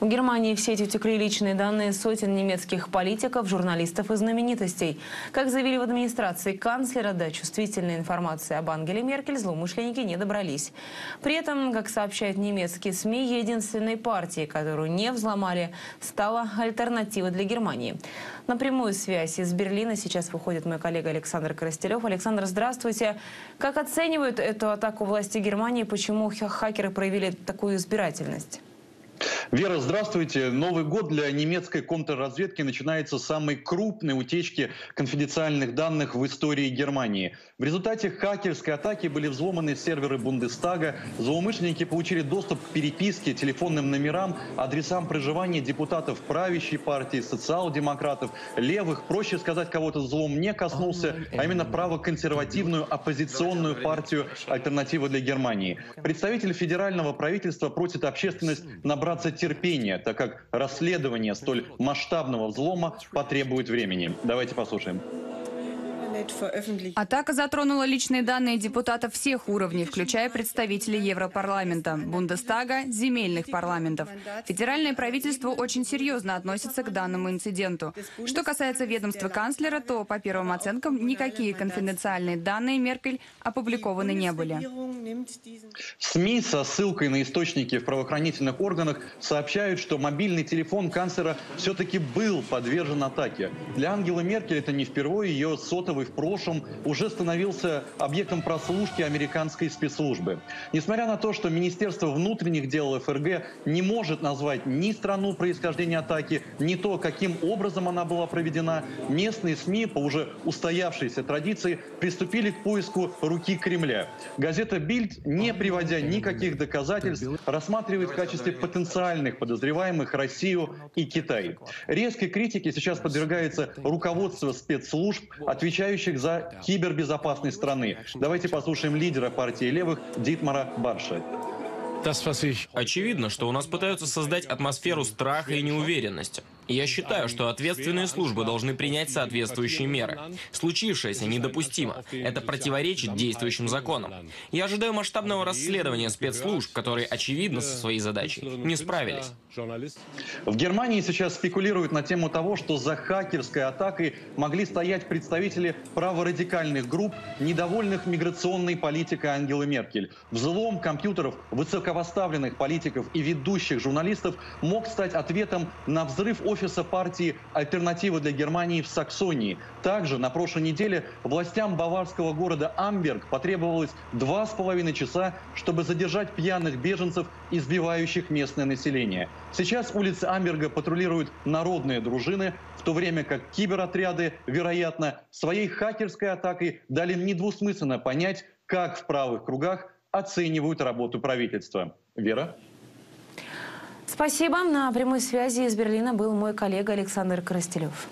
В Германии в сеть утекли личные данные сотен немецких политиков, журналистов и знаменитостей. Как заявили в администрации канцлера, до чувствительной информации об Ангеле Меркель злоумышленники не добрались. При этом, как сообщают немецкие СМИ, единственной партией, которую не взломали, стала альтернатива для Германии. На прямую связь из Берлина сейчас выходит мой коллега Александр Коростелев. Александр, здравствуйте. Как оценивают эту атаку власти Германии? Почему хакеры проявили такую избирательность? Вера, здравствуйте. Новый год для немецкой контрразведки начинается с самой крупной утечки конфиденциальных данных в истории Германии. В результате хакерской атаки были взломаны серверы Бундестага. Злоумышленники получили доступ к переписке, телефонным номерам, адресам проживания депутатов правящей партии, социал-демократов, левых. Проще сказать, кого-то взлом не коснулся, а именно правоконсервативную оппозиционную партию «Альтернатива для Германии». Представитель федерального правительства просит общественность набраться терпения, так как расследование столь масштабного взлома потребует времени. Давайте послушаем. Атака затронула личные данные депутатов всех уровней, включая представителей Европарламента, Бундестага, земельных парламентов. Федеральное правительство очень серьезно относится к данному инциденту. Что касается ведомства канцлера, то, по первым оценкам, никакие конфиденциальные данные Меркель опубликованы не были. СМИ со ссылкой на источники в правоохранительных органах сообщают, что мобильный телефон канцлера все-таки был подвержен атаке. Для Ангелы Меркель это не впервые ее сотовый в прошлом уже становился объектом прослушки американской спецслужбы. Несмотря на то, что Министерство внутренних дел ФРГ не может назвать ни страну происхождения атаки, ни то, каким образом она была проведена, местные СМИ по уже устоявшейся традиции приступили к поиску руки Кремля. Газета «Бильд», не приводя никаких доказательств, рассматривает в качестве потенциальных подозреваемых Россию и Китай. Резкой критике сейчас подвергается руководство спецслужб, отвечающих отвечающих за кибербезопасность страны. Давайте послушаем лидера партии левых Дитмара Барша. Очевидно, что у нас пытаются создать атмосферу страха и неуверенности. Я считаю, что ответственные службы должны принять соответствующие меры. Случившееся недопустимо. Это противоречит действующим законам. Я ожидаю масштабного расследования спецслужб, которые, очевидно, со своей задачей не справились. В Германии сейчас спекулируют на тему того, что за хакерской атакой могли стоять представители праворадикальных групп, недовольных миграционной политикой Ангелы Меркель. Взлом компьютеров высоковоставленных политиков и ведущих журналистов мог стать ответом на взрыв офиса офиса партии «Альтернатива для Германии» в Саксонии. Также на прошлой неделе властям баварского города Амберг потребовалось два с половиной часа, чтобы задержать пьяных беженцев, избивающих местное население. Сейчас улицы Амберга патрулируют народные дружины, в то время как киберотряды, вероятно, своей хакерской атакой дали недвусмысленно понять, как в правых кругах оценивают работу правительства. Вера? Спасибо. На прямой связи из Берлина был мой коллега Александр Коростелев.